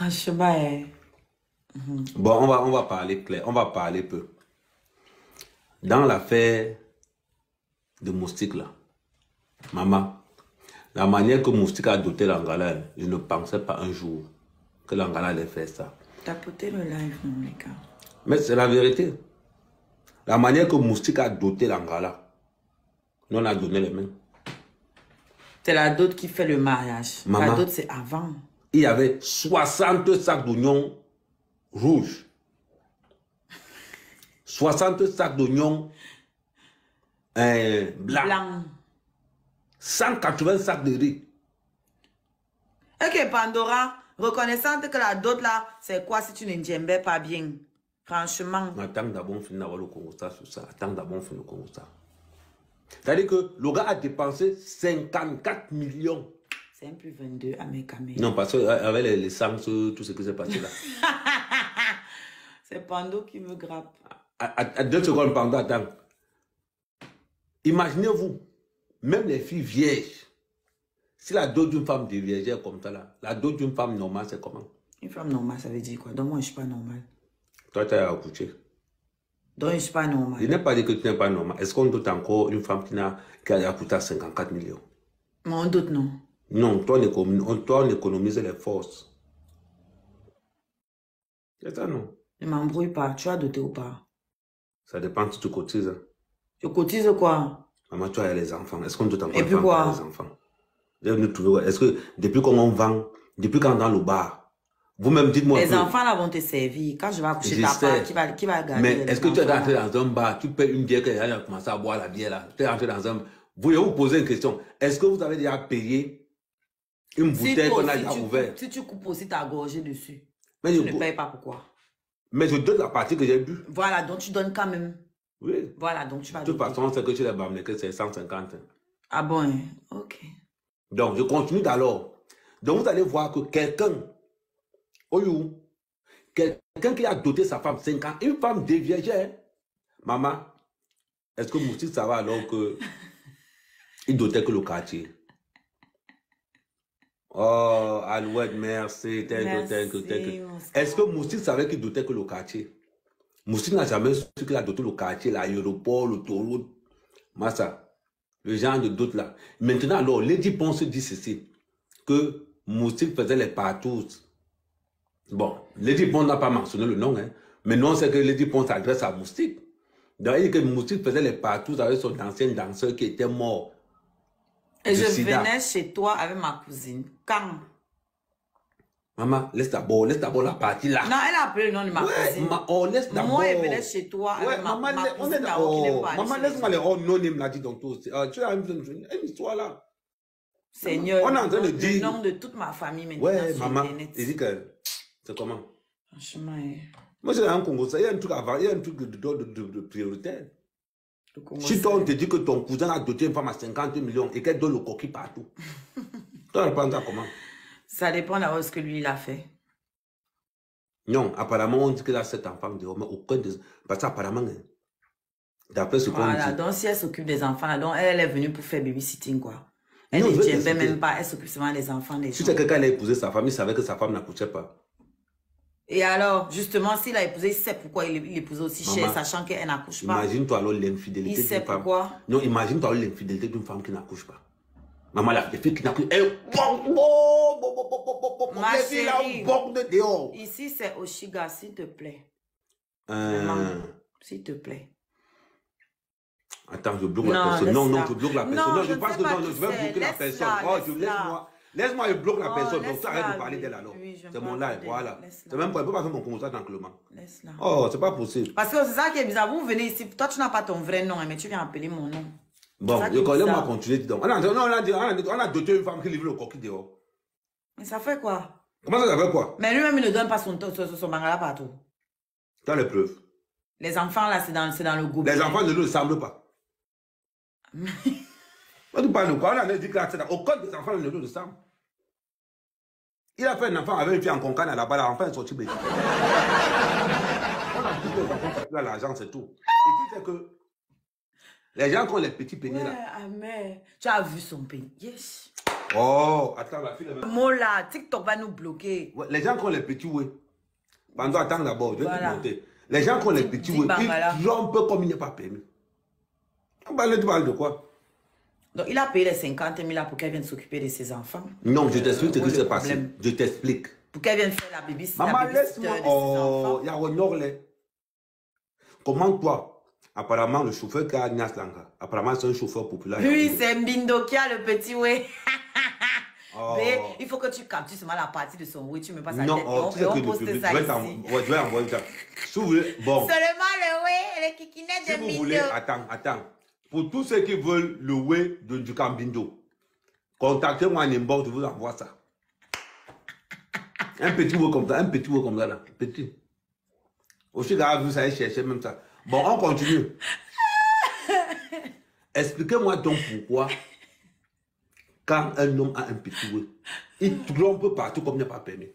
Franchement, eh. Bon, on va, on va parler clair, on va parler peu. Dans l'affaire de Moustique là, maman, la manière que Moustique a doté l'Angala, je ne pensais pas un jour que l'Angala allait faire ça. Tapotez le live, non, les gars. Mais c'est la vérité. La manière que Moustique a doté l'Angala, nous on a donné les mains. C'est la dot qui fait le mariage. La dot, c'est avant. Il y avait 60 sacs d'oignons rouges. 60 sacs d'oignons euh, blancs. Blanc. 180 sacs de riz. Ok, Pandora, reconnaissante que la dot là, c'est quoi si tu ne djembais pas bien? Franchement. Attends d'abord, d'avoir le Congo sur ça. Attends d'abord, on finit le Congo ça. C'est-à-dire que le gars a dépensé 54 millions. C'est un plus 22 à mes caméras. Non, parce qu'avec les, les sangs, tout ce qui s'est passé là. C'est Pando qui me grappe. à, à- à deux secondes, pendant, attends. Imaginez-vous, même les filles vierges, si la dot d'une femme déviergée est comme ça là, la dot d'une femme normale, c'est comment? Une femme normale, ça veut dire quoi? Donc moi, je suis pas normale. Toi, tu as accouché. Donc je suis pas normale. n'ai pas dit que tu n'es pas normal. Est-ce qu'on doute encore une femme qui, n'a, qui a accouché à 54 millions? Mon doute, non. Non, toi, on toi, on économise les forces. C'est ça, non? Ne m'embrouille pas. Tu as doté ou pas? Ça dépend si tu cotises. Je cotise quoi? Maman, tu as les enfants. Est-ce qu'on doute encore quoi? les enfants? Est-ce que depuis qu'on en vend, depuis qu'on est dans le bar, vous-même dites-moi Les enfants là vont te servir. Quand je vais accoucher ta part, qui va, qui va garder Mais les est-ce que tu es rentré là? dans un bar, tu payes une bière, qu'elle a commencé à boire la bière là, tu es rentré dans un... Vous voulez vous poser une question. Est-ce que vous avez déjà payé une bouteille qu'on a déjà ouverte si tu coupes aussi ta gorgée dessus, mais tu je, ne payes pas pourquoi? mais je donne la partie que j'ai bu. Voilà, donc tu donnes quand même. Oui. Voilà, donc tu vas De toute façon, c'est que chez les Bamleke, c'est 150. Ah bon, hein? ok. Donc, je continue d'alors. Donc, vous allez voir que quelqu'un, Oyou, quelqu'un qui a doté sa femme 5 ans, une femme déviergée, hein? maman, est-ce que Moustique, ça va alors que il dotait que le quartier? Oh, Alouette, merci, tel que tel que tel que. Est-ce que Moustique savait qu'il dotait que le quartier? Moustique n'a jamais su qu'il a doté le quartier, l'aéroport, l'autoroute. Massa, le genre de doute là. Maintenant, alors, Lady Ponce dit ceci, que Moustique faisait les partous. Bon, Lady Ponce n'a pas mentionné le nom, hein, mais non, c'est que Lady Ponce s'adresse à Moustique. Donc, il dit que Moustique faisait les partous avec son ancien danseur qui était mort. Et je sida. venais chez toi avec ma cousine. Quand? Maman, laisse d'abord, laisse d'abord la partie là. Non, elle a appelé le nom de ma Ouais, cousine. ma- oh, laisse d'abord. Moi, elle venait chez toi avec Ouais, ma, maman, ma laisse- on cousine est oh, pas maman, laisse-moi les oh, non, il me l'a dit dans tout. Euh, tu as une, une- histoire là. Seigneur, On est en train de le dire- nom de toute ma famille maintenant Ouais, sur maman, Internet. il dit que c'est comment? Franchement, hein, Moi, j'ai un Congo, ça, il y a un truc avant, il y a un truc de, de, de, de- de prioritaire. Si toi, on te dit que ton cousin a doté une femme à 50 millions et qu'elle donne le coquille partout, toi, tu prends ça comment? Ça dépend d'abord de ce que lui, il a fait. Non, apparemment, on dit qu'il a sept enfants dehors, mais aucun des. Parce qu'apparemment, hein, d'après ce qu'on Voilà, dit. donc si elle s'occupe des enfants, là, donc elle, elle est venue pour faire babysitting, quoi. Elle ne même pas, elle s'occupe seulement des enfants des Si c'est quelqu'un qui a épousé sa femme, il savait que sa femme n'accouchait pas. Et alors, justement, s'il a épousé, il sait pourquoi il l'épouse aussi Maman, cher, sachant qu'elle n'accouche pas. Imagine-toi alors l'infidélité d'une femme. Pourquoi? Non, imagine-toi l'infidélité d'une femme qui n'accouche pas. Maman, la fille qui n'accouche pas. Ma de dehors. Ici, c'est Oshiga, s'il te plaît. Euh... S'il te plaît. Attends, je bloque non, la personne. Non, non, je bloque la personne. Non, je, je pense que non, je vais bloquer la personne. Oh, je laisse-moi. Laisse-moi, je bloque la Oh, personne. Donc, tu laisse-la, arrêtes de parler oui. d'elle alors. Oui, C'est mon live, voilà. C'est même pas, je peux pas faire mon constat tranquillement. Laisse-la. Oh, c'est pas possible. Parce que c'est ça qui est bizarre. Vous venez ici, toi, tu n'as pas ton vrai nom, hein, mais tu viens appeler mon nom. Bon, ça qui je est connais, moi, bizarre. continuer. dis donc. On a, on a, on a, doté une femme qui livre le coquille dehors. Mais ça fait quoi? Comment ça, ça fait quoi? Mais lui-même, il ne donne pas son, son, son mangala partout. Tu as les preuves. Les enfants, là, c'est dans, dans le groupe. Les enfants ne le ressemblent pas. Quand tu parles de quoi On a dit que dans- aucun des enfants ne le ressemble. Il a fait un enfant avec une fille en concane là-bas, l'enfant est sorti petit. On a dit que les enfants calculent l'argent, c'est tout. Et puis c'est que les gens qui ont les petits pénis Ouais, là, mais tu as vu son pays. Yes. Oh, attends, la fille Le mot là, TikTok va nous bloquer. Ouais, Les gens qui ont les petits ouais. Bando, attends d'abord, je vais Voilà. te monter. Les gens qui ont les petits Bangala. ils trompent comme il n'est pas permis. On parle de quoi? Donc, il a payé les 50 000 là pour qu'elle vienne s'occuper de ses enfants. Non, je t'explique ce où qui est s'est passé. Je t'explique. Pour qu'elle vienne faire la baby la Maman, babysitter laisse-moi. Oh, il y a un orlet. Comment toi? Apparemment, le chauffeur qui a Agnès Langa, apparemment, c'est un chauffeur populaire. Oui, c'est Mbindo qui a le petit ouais. Oh. Mais il faut que tu captures seulement la partie de son oui, tu me passes la Non, tête et oh, tu sais que le public, ça je vais envoyer ça. Si vous voulez, bon, Seulement le oui le kikinet si de vous Mbindo. voulez, attends, attends. Pour tous ceux qui veulent le way de contactez-moi en inbox, je vous envoie ça. Un petit way comme ça, un petit way comme ça là, petit. Aussi, gars, vous savez chercher même ça. Bon, on continue. Expliquez-moi donc pourquoi, quand un homme a un petit way, il trompe partout comme il n'est pas permis.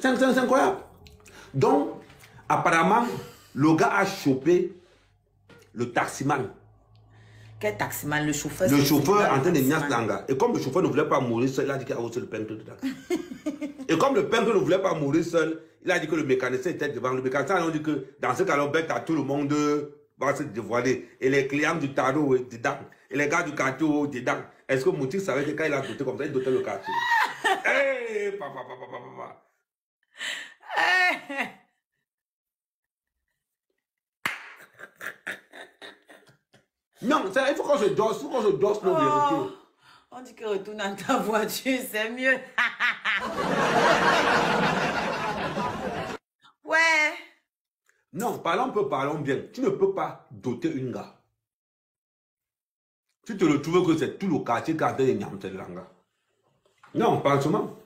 C'est incroyable. Donc, apparemment, le gars a chopé le taximan. Quel taximan, le chauffeur Le chauffeur en train de taximan. niasse l'anga. Et comme le chauffeur ne voulait pas mourir seul, il a dit qu'il a reçu le peintre de taxi. Et comme le peintre ne voulait pas mourir seul, il a dit que le mécanicien était devant. Le mécanicien a dit que dans ce cas-là, bête à tout le monde va se dévoiler. Et les clients du tarot dedans. Et les gars du quartier euh, dedans. Est-ce que Mouti savait que quand il a doté comme ça, il dotait le quartier? Hé, papa, papa, papa, papa. Non, il faut qu'on se dosse, il faut qu'on se dosse nos Oh, vérités. on dit que retourne dans ta voiture, c'est mieux. ouais. Non, parlons peu, parlons bien. Tu ne peux pas doter une gars. Tu te retrouves que c'est tout le quartier qui a des Nyamtelanga. Non, pas seulement.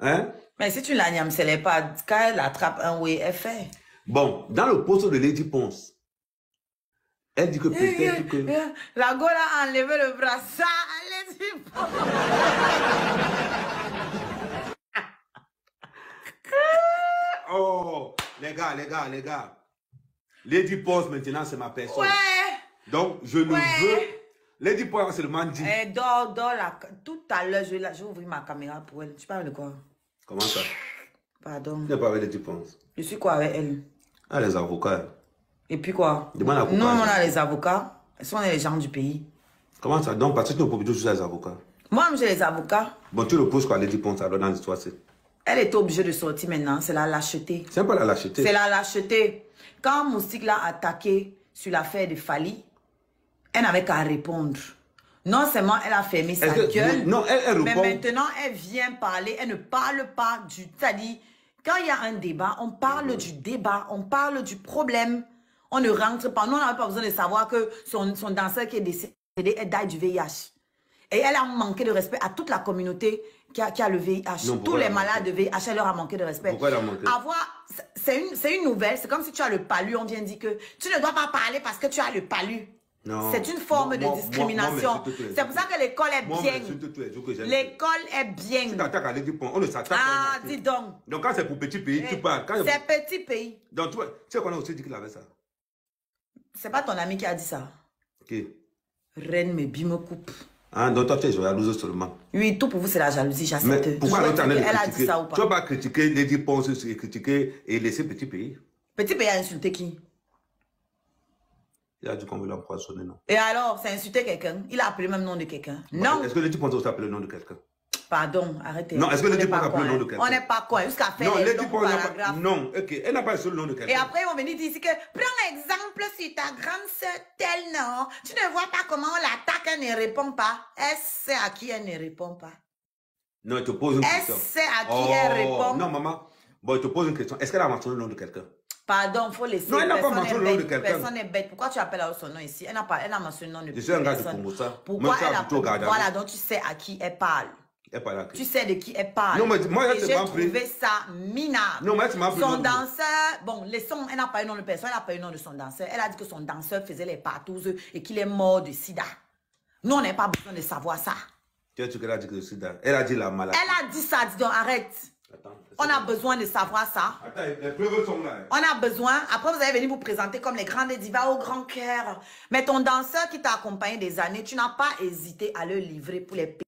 Hein? Mais si tu la nyamselles pas, quand elle attrape un oui, elle fait. Bon, dans le poste de Lady Ponce, elle dit que peut-être que. La Gola a enlevé le brassard. Allez-y. Oh, les gars, les gars, les gars. Lady Ponce, maintenant, c'est ma personne. Ouais. Donc, je ne Ouais. veux. Lady Ponce a seulement dit. Eh, dors, dors. La... Tout à l'heure, je, vais ouvrir ma caméra pour elle. Tu parles de quoi? Comment ça? Pardon. Tu n'es pas avec Lady Ponce. Je suis quoi avec elle? Ah, les avocats. Et puis quoi Demande à Nous, on a les avocats. Ils sont les gens du pays. Comment ça Donc, parce que tu ne peux pas toujours les avocats. Moi, j'ai les avocats. Bon, tu le poses quoi, Lady Ponce, alors dans l'histoire, c'est. Elle est obligée de sortir maintenant. C'est la lâcheté. C'est peu la lâcheté. C'est la lâcheté. Quand Moustique l'a attaqué sur l'affaire de Fali, elle n'avait qu'à répondre. Non seulement elle a fermé sa que- gueule, non, elle- elle mais maintenant elle vient parler. Elle ne parle pas du. C'est-à-dire, quand il y a un débat, on parle du débat, on parle du problème. On ne rentre pas. Nous, on n'avait pas besoin de savoir que son, son danseur qui est décédé est d'aide du VIH. Et elle a manqué de respect à toute la communauté qui a, qui a le VIH. Non, Tous les elle malades de VIH, elle leur a manqué de respect. Pourquoi elle a manqué? Avoir, c'est une, c'est une nouvelle. C'est comme si tu as le palu. On vient dire que tu ne dois pas parler parce que tu as le palu. Non. C'est une forme Moi- de discrimination. c'est- pour ça que l'école est Moi, bien. L'école est Tu bien. t'attaques à Ponce, on ne s'attaque Ah, dis donc. Donc, quand c'est pour petit pays, tu Eh, parles. C'est petit pays. Donc, tu tu sais qu'on a aussi dit qu'il avait ça. C'est pas ton ami qui a dit ça. Ok. Reine me bim me coupe. Hein, donc, toi, tu es jalouse seulement. Oui, tout pour vous, c'est la jalousie, Mais j'accepte. pourquoi en de Elle a dit ça ou Tu vas pas pas critiquer Lady Ponce et critiquer et laisser petit pays. Petit pays a insulté qui? Il a dit qu'on veut l'empoisonner, non? Et alors, c'est insulté quelqu'un Il a appelé le même nom de quelqu'un Non, Est-ce que Lady Ponce aussi appelé le nom de quelqu'un? Pardon, arrêtez. Non, est-ce que On Lady n'est pas a le nom de hein. quelqu'un? On n'est pas quoi, jusqu'à faire Non, les longs n'a pas. paragraphes. Non, ok. Elle n'a pas le nom de Et quelqu'un. après, ils vont venir dire que prends exemple sur ta grande sœur telle, non? Tu ne vois pas comment on l'attaque, elle ne répond pas. Elle sait à qui elle ne répond pas. Non, il te pose une Elle question. sait à qui elle répond. Non, maman. Bon, il te pose une question. Est-ce qu'elle a mentionné le nom de quelqu'un? Pardon, il faut laisser. Non, elle n'a pas mentionné le nom de quelqu'un. Personne n'est bête. Pourquoi tu appelles son nom ici? Elle n'a pas, elle n'a mentionné le nom de Je suis un gars personne. Congo, ça. Pourquoi elle a Voilà, donc tu sais à qui elle parle. Elle parle à qui Tu sais de qui elle parle. Non, mais moi, elle j'ai trouvé ça minable. Non, mais elle pas pris Son danseur, bon, les sons, elle n'a pas eu le nom de personne, elle n'a pas eu le nom de son danseur. Elle a dit que son danseur faisait les partouzes et qu'il est mort de sida. Nous, on n'a pas besoin de savoir ça. Tu as dit qu'elle a dit que le sida. Elle a dit la maladie. Elle a dit ça, dis donc, arrête. Attends, On a besoin de savoir ça. Attends, les preuves sont là. On a besoin, après vous allez venir vous présenter comme les grandes divas au grand cœur. Mais ton danseur qui t'a accompagné des années, tu n'as pas hésité à le livrer pour les payer.